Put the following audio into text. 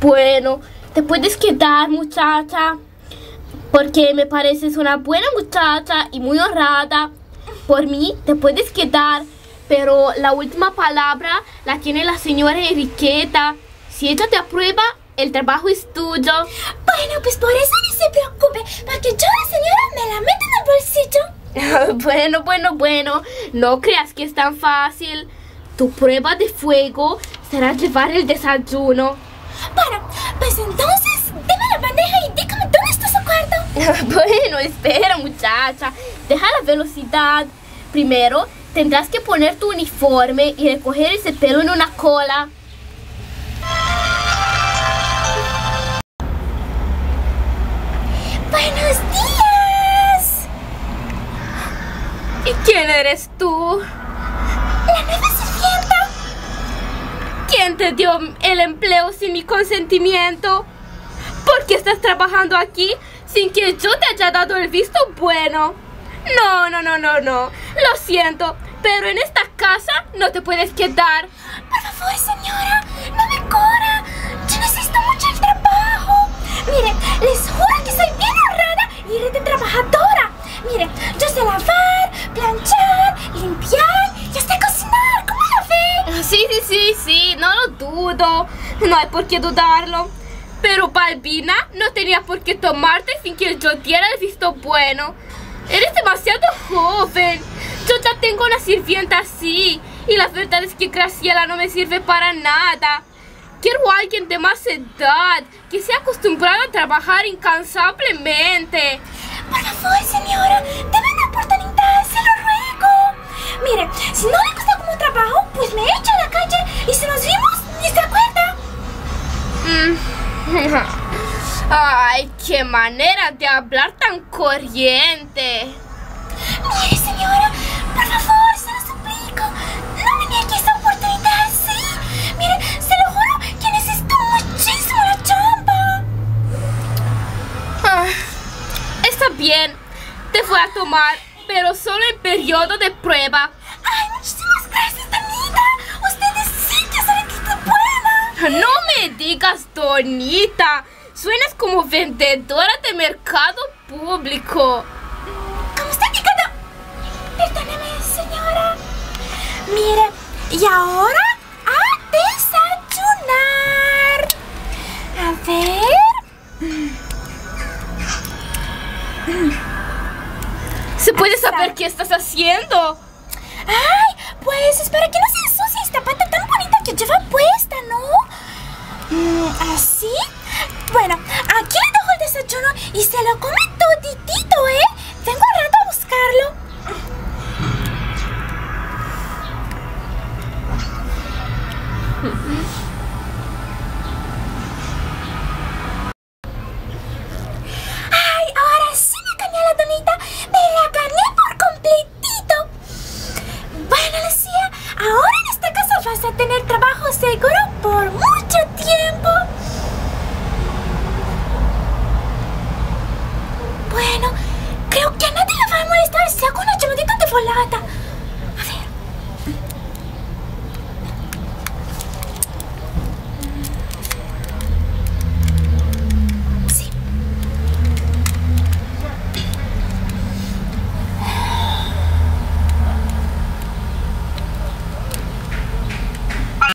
Bueno, te puedes quedar, muchacha, porque me pareces una buena muchacha y muy honrada. Por mí, te puedes quedar, pero la última palabra la tiene la señora Enriqueta. Si ella te aprueba, el trabajo es tuyo. Bueno, pues por eso no se preocupe, porque yo la señora me la meto en el bolsillo. bueno, bueno, bueno, no creas que es tan fácil. Tu prueba de fuego será llevar el desayuno. Bueno, pues entonces, deme la bandeja y dígame dónde está su cuarto. bueno, espera, muchacha. Deja la velocidad. Primero, tendrás que poner tu uniforme y recoger ese pelo en una cola. ¡Buenos días! ¿Y quién eres tú? La nueva. ¿Quién te dio el empleo sin mi consentimiento? ¿Por qué estás trabajando aquí sin que yo te haya dado el visto bueno? No, no, no, no, no. Lo siento, pero en esta casa no te puedes quedar. Por favor, señora, no me corra. Yo necesito mucho el trabajo. Mire, no hay por qué dudarlo. Pero Balbina no tenía por qué tomarte sin que yo diera el visto bueno. Eres demasiado joven. Yo ya tengo una sirvienta así. Y la verdad es que Graciela no me sirve para nada. Quiero a alguien de más edad, que sea acostumbrado a trabajar incansablemente. Por favor, señora, deme una oportunidad, se lo ruego. Mire, si no le Ay, qué manera de hablar tan corriente. Mire, señora, por favor, se lo suplico. No me niegue esta oportunidad, sí. Mire, se lo juro que necesito muchísimo la chamba. Ah, está bien, te voy a tomar, pero solo en periodo de prueba. Ay, muchísimas gracias, Donita. Ustedes sí que estoy buena. No me digas, Donita. Suenas como vendedora de mercado público. ¿Cómo está picando? Perdóname, señora. Mire, y ahora a desayunar. A ver. ¿Se puede saber qué estás haciendo? Ay, pues espero que no se ¡Ay! Ahora sí me cambió la tonita. Me la gané por completito. Bueno, Lucía, ahora en esta casa vas a tener trabajo seguro por mucho tiempo. Bueno, creo que a nadie le va a molestar si hago una llamadita de volada.